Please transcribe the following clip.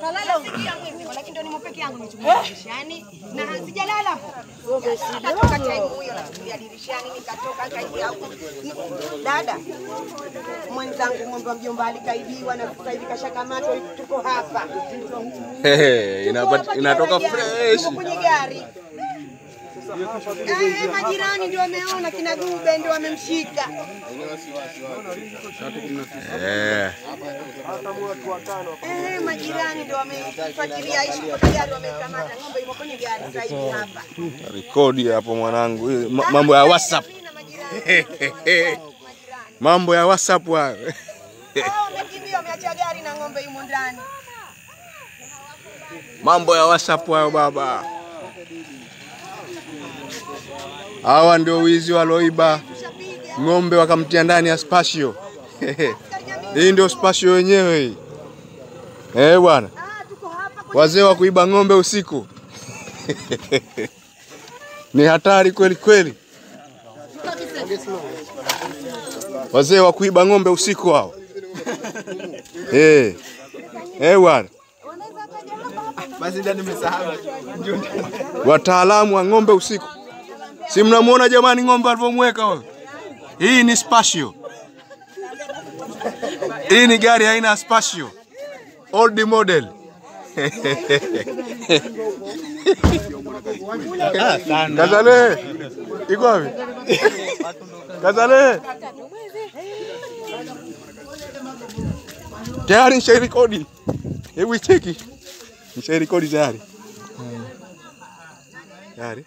Kalala usikia mwizi, lakini ndio nimo peke yangu nichungulia dirishani na sijalala hapo. Nikatoka time huyo nachukulia dirishani nikatoka kaingia huko. Dada mwenzangu ng'ombe wa mjomba alikaibiwa na sasa hivi kashakamatwa, tuko hapa. Inatoka fresh. kwenye gari. Eh, majirani ndio wameona kina Dube ndio wamemshika. Eh. Majirani ndio wamefuatilia ishu kwa gari wamekamata ng'ombe yuko kwenye gari sasa hivi hapa. Rekodi hapo mwanangu. Mambo ya WhatsApp. Mambo ya WhatsApp hayo. Hao wamekimbia wameacha gari na ng'ombe yumo ndani. Mambo ya WhatsApp hayo baba. Hawa ndio wizi waloiba ng'ombe wakamtia ndani ya spashio. Hii ndio spashio wenyewe hii. Eh bwana, Ah, wazee wa kuiba ng'ombe usiku ni hatari kweli kweli. Wazee wa kuiba ng'ombe usiku hao. Eh. Eh bwana. Basi ndio nimesahau. wataalamu wa ng'ombe usiku. Si mnamuona jamani ng'ombe alivyomweka huyo? Hii ni spatio. Hii ni gari aina ya spatio. Old model. Kazale. Iko wapi? Kazale. Tayari nishairekodi. Hebu icheki. Nishairekodi tayari. Tayari.